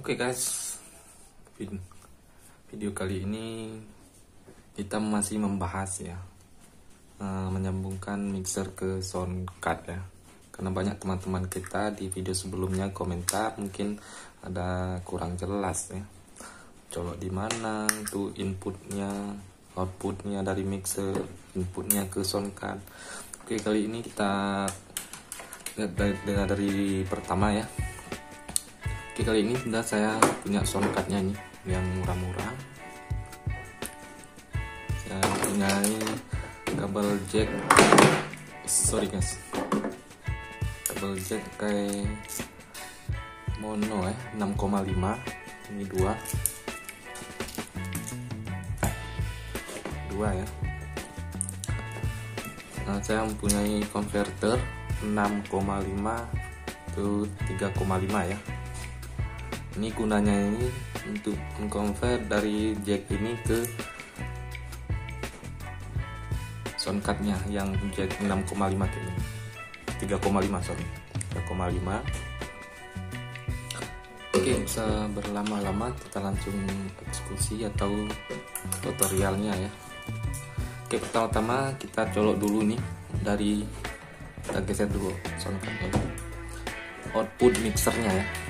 Oke guys, Vid- video kali ini kita masih membahas ya, eh, menyambungkan mixer ke sound card ya. Karena banyak teman-teman kita di video sebelumnya komentar mungkin ada kurang jelas ya. Colok di mana itu inputnya, outputnya dari mixer, inputnya ke sound card. Oke kali ini kita lihat dari pertama ya. Oke kali ini sudah saya punya soundcardnya nih yang murah-murah. Saya punya kabel jack, sorry guys, kabel jack kayak mono ya 6,5 ini dua. Dua ya. Nah, saya mempunyai converter 6,5 ke 3,5 ya ini gunanya ini untuk mengkonvert dari jack ini ke soundcardnya yang jack 6,5 ini 3,5 sorry. 3,5 oke bisa berlama-lama kita langsung eksekusi atau tutorialnya ya. Oke pertama-tama kita colok dulu nih dari kita geser dulu soundcardnya. Output mixernya ya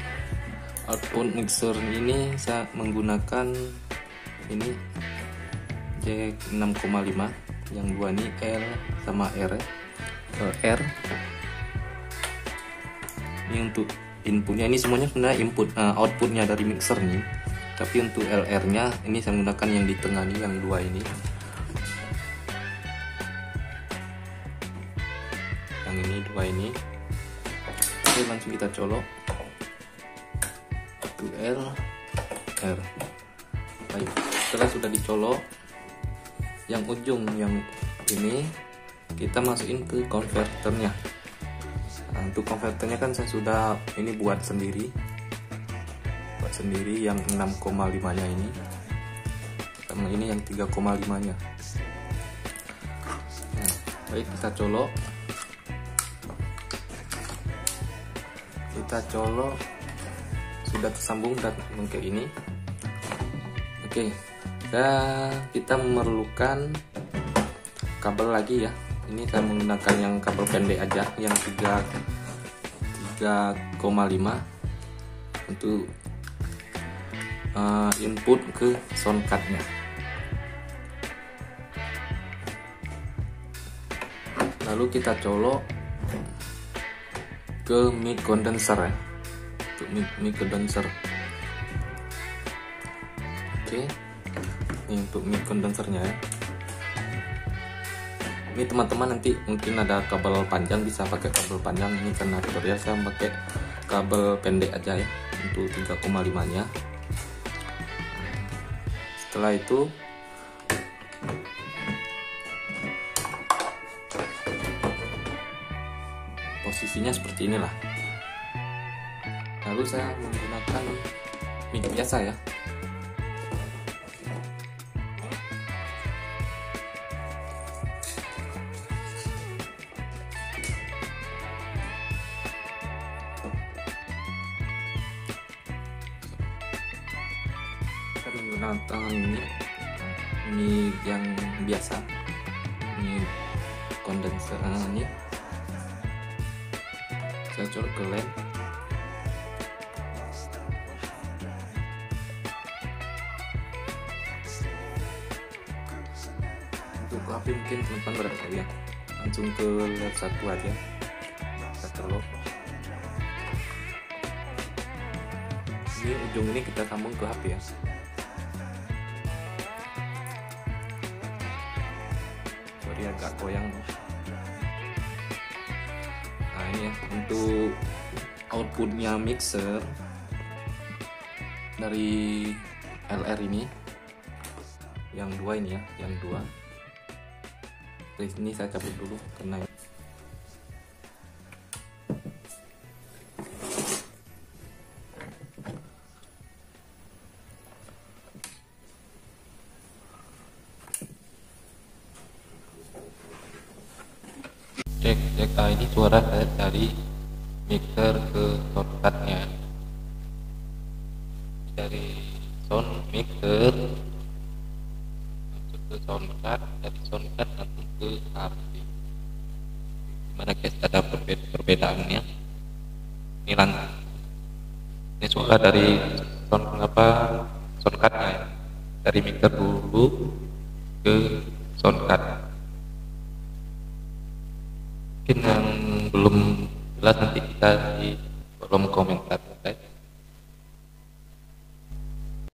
output mixer ini saya menggunakan ini jack 6,5 yang dua ini L sama R. R ini untuk inputnya. Ini semuanya sebenarnya input uh, outputnya dari mixer nih tapi untuk LR nya ini saya menggunakan yang di tengah nih yang dua ini. Yang ini dua ini. Oke langsung kita colok L R. Baik setelah sudah dicolok yang ujung yang ini kita masukin ke konverternya nah, untuk konverternya kan saya sudah ini buat sendiri. Buat sendiri yang 6,5 nya ini. Sama ini yang 3,5 nya nah, baik kita colok. Kita colok sudah tersambung dan kayak ini oke dan kita memerlukan kabel lagi ya. Ini saya menggunakan yang kabel pendek aja yang 3 3,5 untuk uh, input ke sound cardnya. Lalu kita colok ke mic condenser ya untuk mic, mic condenser. Oke. Ini untuk mic condensernya ya. Ini teman-teman nanti mungkin ada kabel panjang bisa pakai kabel panjang. Ini karena tutorial saya pakai kabel pendek aja ya untuk 3,5 nya setelah itu posisinya seperti inilah lalu saya menggunakan mic biasa ya. Saya menggunakan ini ini yang biasa. Ini kondenser ini saya colok ke led HP mungkin teman-teman ya. Langsung ke led satu aja. Kita colok ini ujung ini kita sambung ke HP ya. Sorry agak goyang. Nah ini ya untuk outputnya mixer dari LR ini. Yang dua ini ya yang dua Oke, ini saya cabut dulu karena cek cek ah, ini suara saya dari mixer ke shortcutnya. Dari sound mixer ke sound card dari sound card langsung ke HP di mana guys? Ada perbeda perbedaannya? Ini langsung ini suara dari sound apa? Sound cardnya ya? Dari mixer dulu ke sound card mungkin yang belum jelas nanti kita di kolom komentar